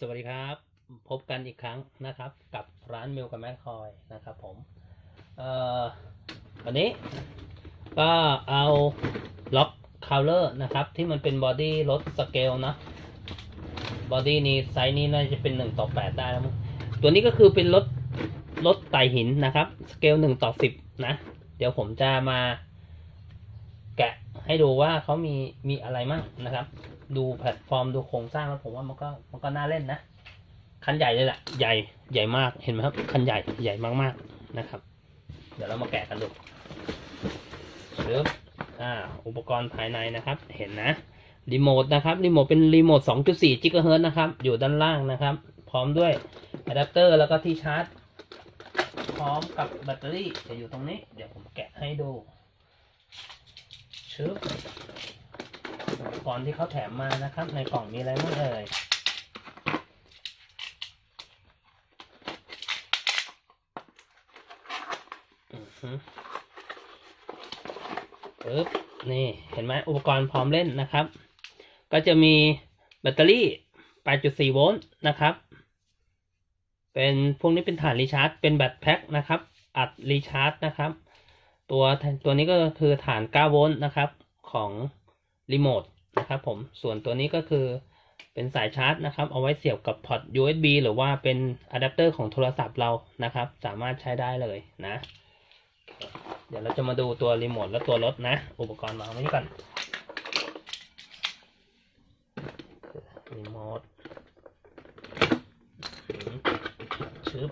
สวัสดีครับ พบกันอีกครั้งนะครับ กับร้านมิลกับแม่คอยนะครับผมเอ่อวันนี้ก็เอา Rock Crawler นะครับ ที่มันเป็น body รถ scale นะ body นี้ไซส์นี้น่าจะเป็นหนึ่งต่อแปดได้แล้วมั้งตัวนี้ก็คือเป็นรถรถไต่หินนะครับ สเกลหนึ่งต่อสิบนะ เดี๋ยวผมจะมาแกะให้ดูว่าเขามีมีอะไรมั่งนะครับ ดูแพลตฟอร์มดูโครงสร้างแล้วผมว่ามันก็มันก็น่าเล่นนะ คันใหญ่เลยแหละใหญ่ใหญ่มากเห็นไหมครับ คันใหญ่ใหญ่มากๆนะครับ เดี๋ยวเรามาแกะกันดูปึ๊บอ่าอุปกรณ์ภายในนะครับ เห็นนะรีโมทนะครับรีโมทเป็นรีโมท 2.4 จิกะเฮิรตซ์นะครับ อยู่ด้านล่างนะครับ พร้อมด้วยอะแดปเตอร์แล้วก็ที่ชาร์จ พร้อมกับแบตเตอรี่จะอยู่ตรงนี้ เดี๋ยวผมแกะให้ดูชึบ อุปกรณ์ที่เขาแถมมานะครับ ในกล่องมีอะไรบ้างเอ่ยอือฮึปึ๊บนี่เห็นไหมอุปกรณ์พร้อมเล่นนะครับ ก็จะมีแบตเตอรี่ 8.4 โวลต์นะครับ เป็นพวกนี้เป็นฐานรีชาร์จ เป็นแบตแพ็คนะครับ อัดรีชาร์จนะครับ ตัวตัวนี้ก็คือถ่าน 9 โวลต์นะครับของ รีโมทนะครับผมส่วนตัวนี้ก็คือเป็นสายชาร์จนะครับ เอาไว้เสียบกับพอร์ต USB หรือว่าเป็นอะแดปเตอร์ของโทรศัพท์เรานะครับ สามารถใช้ได้เลยนะ เดี๋ยวเราจะมาดูตัวรีโมทและตัวรถนะ อุปกรณ์มาไว้นี่ก่อนรีโมทชึบ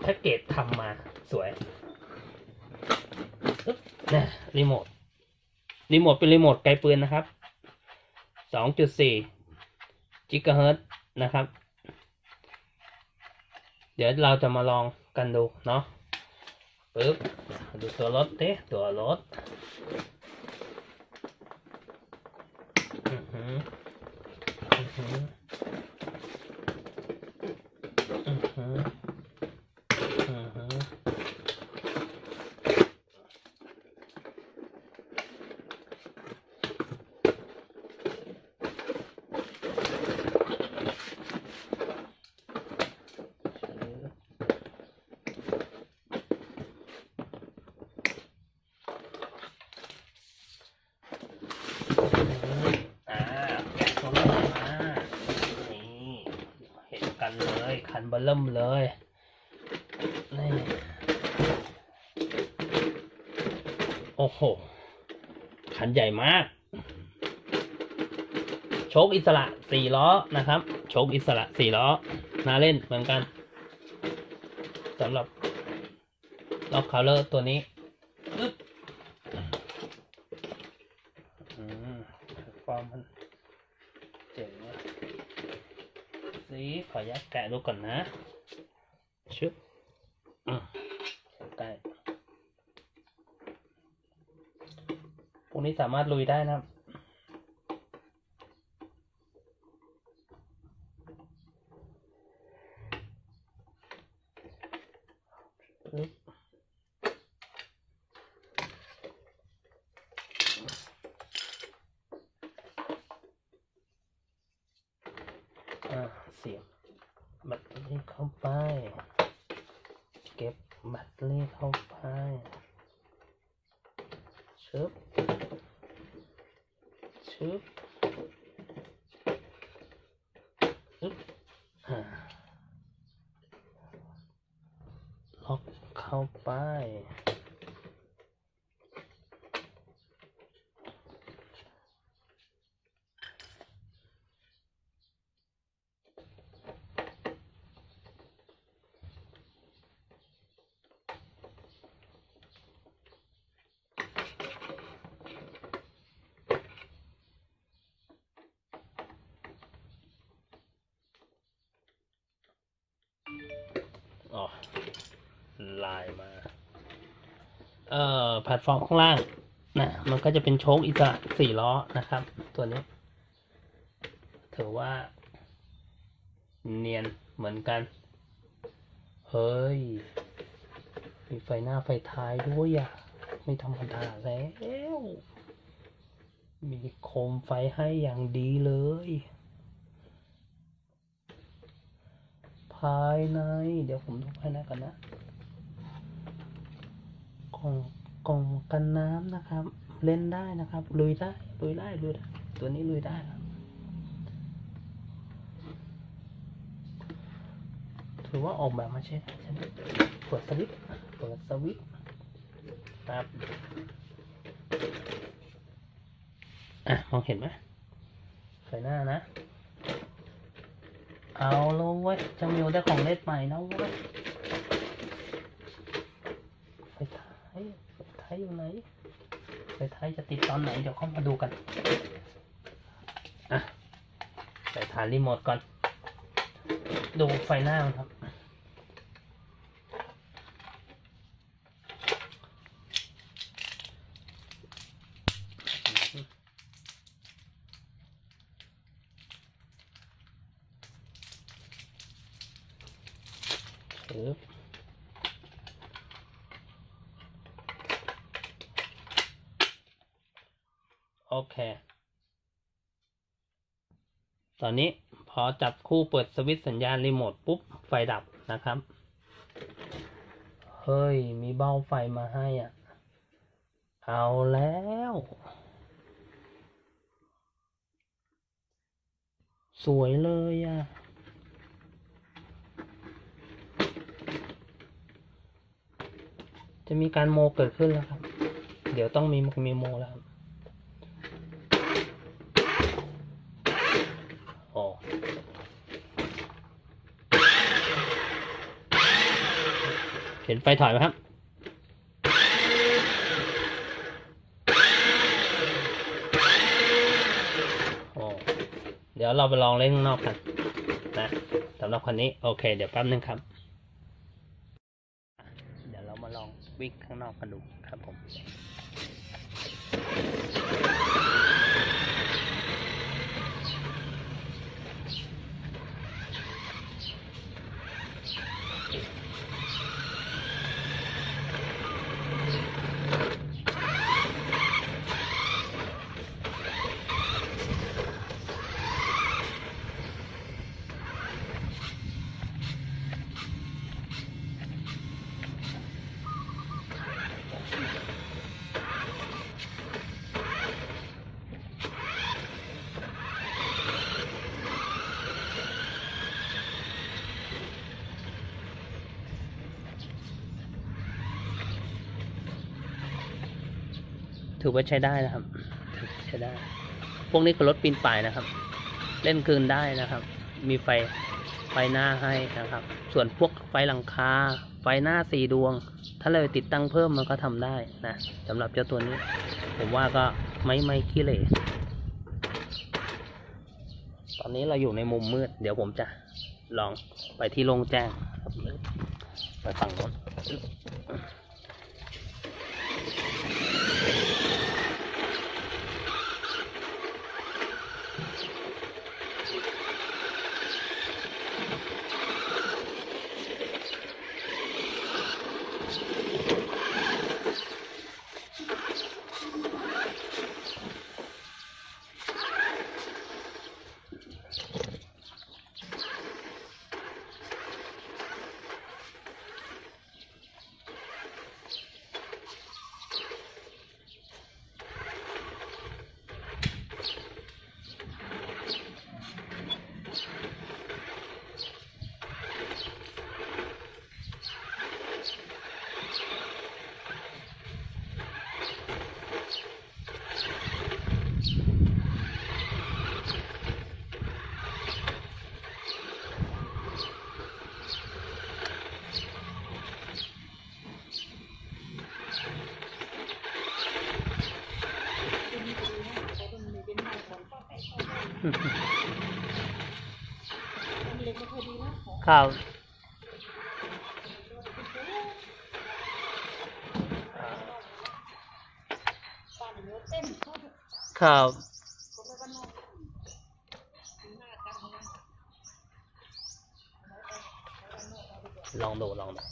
แพ็กเกจทำมาสวยนะรีโมท รีโมทเป็นรีโมทไกลปืนนะครับ 2.4จิกะเฮิรตนะครับ เดี๋ยวเราจะมาลองกันดูเนาะปึ๊บ ดูตัวรถเต้ตัวรถอือหืออือหือ อ่าแกะตัวรถมา นี่ เห็นกัน เลยคันบลเริ่มเลยนี่โอ้โหคันใหญ่มาก โชคอิสระสี่ล้อนะครับ โชคอิสระสี่ล้อน่าเล่นเหมือนกันสำหรับล็อกคาเลอร์ตัวนี้อึ๊บอืมฟอร์มมันเจ๋งว่ะ สีขอยัดแกะดูก่อนนะชึบอืมใกะพวกนี้สามารถลุยได้นะครับ ปึ๊บอ่าเสียบแบตเตอรี่เข้าไป เก็บแบตเตอ รี่เข้าไปชึบชึบอึ๊บอ่าล็อกเข้าไป อ๋อลายมา เอ่อแพลตฟอร์มข้างล่างนะมันก็จะเป็นโชคอิสระสี่ล้อนะครับ ตัวนี้ ถือว่า เนียนเหมือนกัน เฮ้ย มีไฟหน้าไฟท้ายด้วยอะ ไม่ธรรมดาแล้ว มีโคมไฟให้อย่างดีเลยายใน เดี๋ยวผมดูภายในกันนะกล่องกล่องกันน้ำนะครับ เล่นได้นะครับ ลุยได้ ลุยได้ ลุยได้ ตัวนี้ลุยได้ถือว่าออกแบบมาใช่ได้ใช่ไหมปิดสวิตเปิดสวิตครับอะ มองเห็นไหมไฟหน้านะ เอาลงเว้ยจะมิวได้ของเล่นใหม่นะเว้ยไปท้ายไท้ายอยู่ไหนไปท้ายจะติดตอนไหนเดี๋ยวเข้ามาดูกันอะใส่ฐานรีโมทก่อน ดูไฟหน้าครับ โอเค ตอนนี้พอจับคู่เปิดสวิตช์สัญญาณรีโมทปุ๊บ ไฟดับนะครับ เฮ้ย มีเบ้าไฟมาให้อะ เอาแล้ว สวยเลยอะ จะมีการโมเกิดขึ้นแล้วครับ เดี๋ยวต้องมีมีโมแล้วครับโอ้เห็นไฟถอยไหมครับโอ้เดี๋ยวเราไปลองเล่นข้างนอกกันนะสำหรับคันนี้ โอเค เดี๋ยวแป๊บนึงครับ เดี๋ยวเรามาลอง วิ่งข้างนอกกันดูครับผม ถือว่าใช้ได้นะครับ ใช้ได้ พวกนี้ก็รถปีนป่ายนะครับ เล่นคืนได้นะครับ มีไฟไฟหน้าให้นะครับ ส่วนพวกไฟหลังคา ไฟหน้าสี่ดวง ถ้าเราติดตั้งเพิ่มมันก็ทำได้นะสำหรับเจ้าตัวนี้ ผมว่าก็ไม่ไม่ขี้เหร่ตอนนี้เราอยู่ในมุมมืด เดี๋ยวผมจะลองไปที่โล่งแจ้งไปฝั่งโน้ ครับครับลองดูลองดู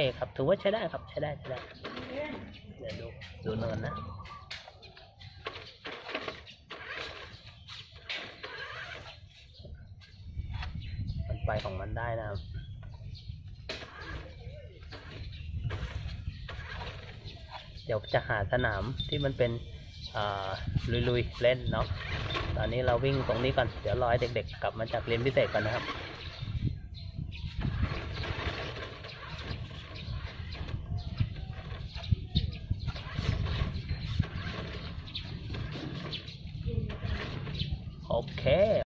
เคครับถือว่าใช้ได้ครับใช้ได้ใช้ได้เดี๋ยวดูดูเนินนะมันไปของมันได้นะครับเดี๋ยวจะหาสนามที่มันเป็นลุยๆเล่นเนาะตอนนี้เราวิ่งตรงนี้ก่อน เดี๋ยวรอให้เด็กๆ กลับมาจากเรียนพิเศษกันนะครับ